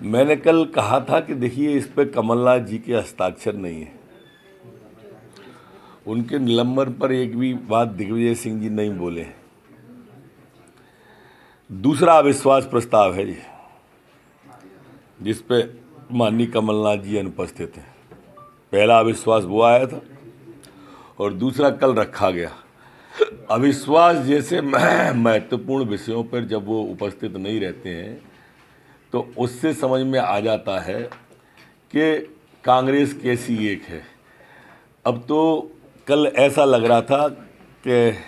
मैंने कल कहा था कि देखिए, इस पे कमलनाथ जी के हस्ताक्षर नहीं है। उनके निलंबन पर एक भी बात दिग्विजय सिंह जी नहीं बोले दूसरा अविश्वास प्रस्ताव है जी जिस पे माननीय कमलनाथ जी अनुपस्थित हैं। पहला अविश्वास वो आया था और दूसरा कल रखा गया। अविश्वास जैसे महत्वपूर्ण विषयों पर जब वो उपस्थित नहीं रहते हैं तो उससे समझ में आ जाता है कि कांग्रेस कैसी एक है। अब तो कल ऐसा लग रहा था कि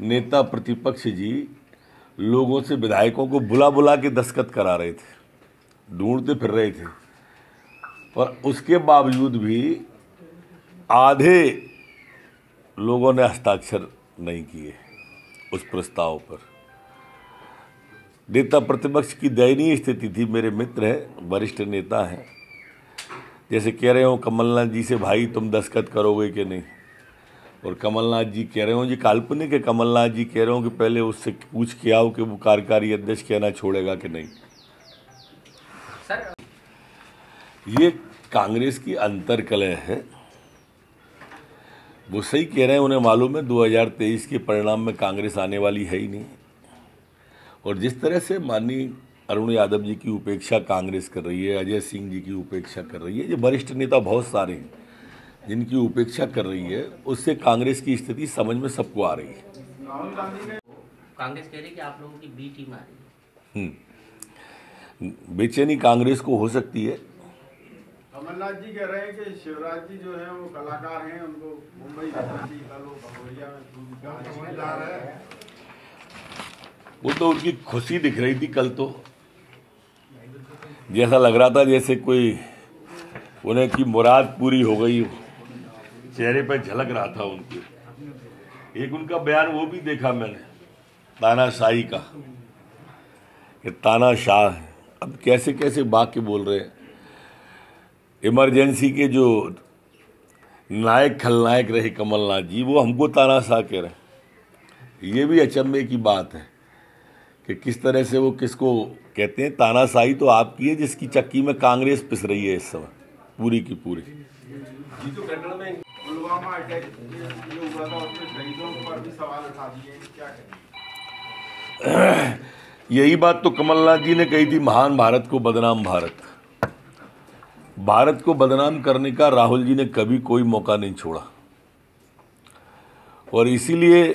नेता प्रतिपक्ष जी लोगों से विधायकों को बुला बुला के दस्खत करा रहे थे, ढूंढते फिर रहे थे। और उसके बावजूद भी आधे लोगों ने हस्ताक्षर नहीं किए उस प्रस्ताव पर। नेता प्रतिपक्ष की दयनीय स्थिति थी मेरे मित्र हैं वरिष्ठ नेता हैं। जैसे कह रहे हो कमलनाथ जी से भाई तुम दस्खत करोगे कि नहीं? और कमलनाथ जी कह रहे हो जी काल्पनिक है। कमलनाथ जी कह रहे हो कि पहले उससे पूछ के आओ कि वो कार्यकारी अध्यक्ष कहना छोड़ेगा कि नहीं। सर ये कांग्रेस की अंतर अंतरकलह है। वो सही कह रहे हैं उन्हें मालूम है 2023 के परिणाम में कांग्रेस आने वाली है ही नहीं। और जिस तरह से माननीय अरुण यादव जी की उपेक्षा कांग्रेस कर रही है अजय सिंह जी की उपेक्षा कर रही है ये वरिष्ठ नेता बहुत सारे हैं जिनकी उपेक्षा कर रही है उससे कांग्रेस की स्थिति समझ में सबको आ रही है। कांग्रेस कह रही है कि आप लोगों की बी टीम आ रही है। हम्म। बेचैनी कांग्रेस को हो सकती है। कमलनाथ जी कह रहे हैं कि शिवराज जी जो है वो कलाकार हैं उनको मुंबई वो तो उनकी खुशी दिख रही थी कल तो। जैसा लग रहा था जैसे कोई उन्हें की मुराद पूरी हो गई हो। चेहरे पर झलक रहा था उनके। एक उनका बयान वो भी देखा मैंने तानाशाही का, कि तानाशाह अब कैसे कैसे वाक्य बोल रहे हैं। इमरजेंसी के जो नायक खलनायक रहे कमलनाथ जी, वो हमको तानाशाह कह रहे हैं। ये भी अचंभे की बात है। कि किस तरह से वो किसको कहते हैं तानाशाही तो आपकी है जिसकी चक्की में कांग्रेस पिस रही है इस समय पूरी की पूरी। यही बात तो कमलनाथ जी ने कही थी महान भारत को बदनाम भारत। भारत को बदनाम करने का राहुल जी ने कभी कोई मौका नहीं छोड़ा। और इसीलिए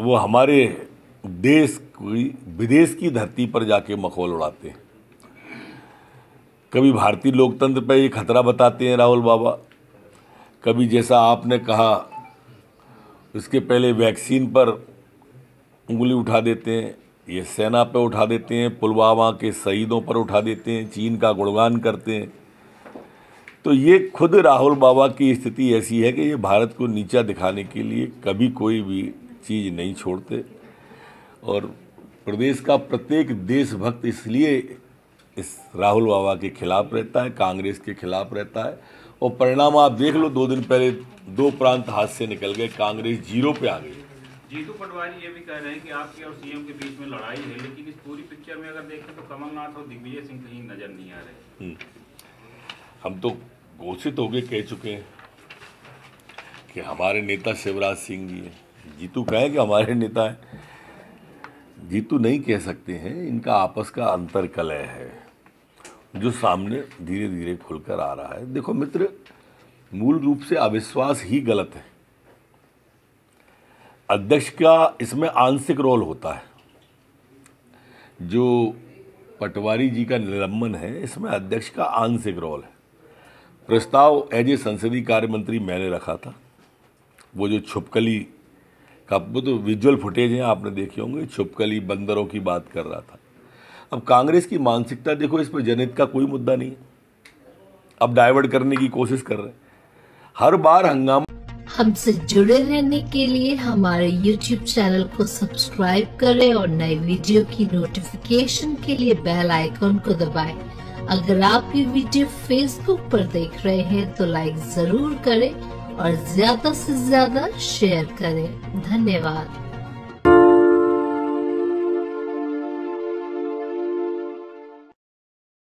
वो हमारे देश की, विदेश की धरती पर जाके मखौल उड़ाते हैं। कभी भारतीय लोकतंत्र पर ये खतरा बताते हैं राहुल बाबा। कभी जैसा आपने कहा उसके पहले वैक्सीन पर उंगली उठा देते हैं, ये सेना पर उठा देते हैं, पुलवामा के शहीदों पर उठा देते हैं, चीन का गुणगान करते हैं। तो ये खुद राहुल बाबा की स्थिति ऐसी है कि ये भारत को नीचा दिखाने के लिए कभी कोई भी चीज़ नहीं छोड़ते। और प्रदेश का प्रत्येक देशभक्त इसलिए इस राहुल बाबा के खिलाफ रहता है कांग्रेस के खिलाफ रहता है। और परिणाम आप देख लो दो दिन पहले दो प्रांत हाथ से निकल गए कांग्रेस ज़ीरो पे आ गई। जीतू पटवारी ये भी कह रहे हैं कि आपके और सीएम के बीच में लड़ाई है लेकिन इस पूरी पिक्चर में अगर देखें तो कमलनाथ और दिग्विजय सिंह कहीं नज़र नहीं आ रहे। हम तो घोषित होके कह चुके हैं कि हमारे नेता शिवराज सिंह जी हैं। जीतू कहें कि हमारे नेता हैं। जीतू नहीं कह सकते हैं, इनका आपस का अंतर कलह है। जो सामने धीरे धीरे खुलकर आ रहा है। देखो मित्र, मूल रूप से अविश्वास ही गलत है। अध्यक्ष का इसमें आंशिक रोल होता है। जो पटवारी जी का निलंबन है, इसमें अध्यक्ष का आंशिक रोल है। प्रस्ताव एज ए संसदीय कार्य मंत्री मैंने रखा था। वो जो छुपकली का वो तो विजुअल फुटेज हैं, आपने देखे होंगे, छुपकली बंदरों की बात कर रहा था। अब कांग्रेस की मानसिकता देखो, इस पर जनहित का कोई मुद्दा नहीं है। अब डाइवर्ट करने की कोशिश कर रहे हर बार हंगामा हमसे जुड़े रहने के लिए हमारे YouTube चैनल को सब्सक्राइब करें और नए वीडियो की नोटिफिकेशन के लिए बेल आइकॉन को दबाएँ। अगर आप ये वीडियो Facebook पर देख रहे हैं तो लाइक ज़रूर करें। और ज़्यादा से ज़्यादा शेयर करें। धन्यवाद।